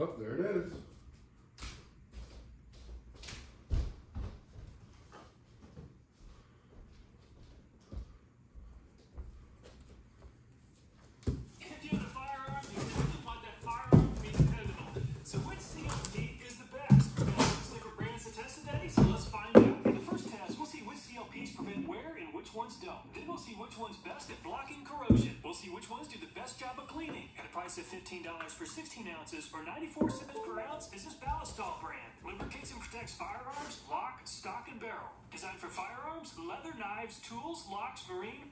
Oh, there it is. We'll see which one's best at blocking corrosion. We'll see which ones do the best job of cleaning. At a price of $15 for 16 ounces or 94 cents per ounce is this Ballistol brand. Lubricates and protects firearms, lock, stock, and barrel. Designed for firearms, leather, knives, tools, locks, marine,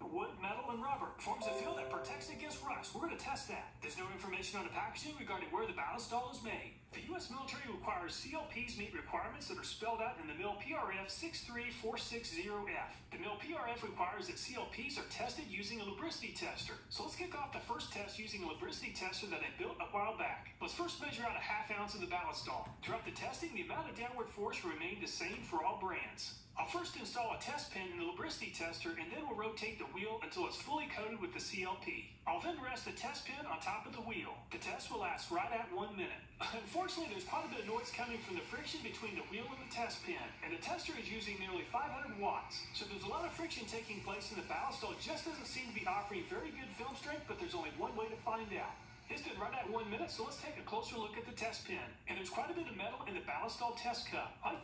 Wood, metal, and rubber forms a field that protects against rust. We're going to test that. There's no information on the packaging regarding where the Ballistol is made. The U.S. military requires CLPs meet requirements that are spelled out in the MIL PRF 63460F. The MIL PRF requires that CLPs are tested using a lubricity tester. So let's kick off the first test using a lubricity tester that I built a while back. Let's first measure out a half ounce of the Ballistol. Throughout the testing, the amount of downward force remained the same for all brands. I'll first install a test pin in the lubricity tester and then we'll rotate the wheel until it's fully coated with the CLP. I'll then rest the test pin on top of the wheel. The test will last right at one minute. Unfortunately, there's quite a bit of noise coming from the friction between the wheel and the test pin, and the tester is using nearly 500 watts. So there's a lot of friction taking place and the ballistol just doesn't seem to be offering very good film strength, but there's only one way to find out. It's been right at one minute, so let's take a closer look at the test pin. And there's quite a bit of metal in the ballistol test cup. I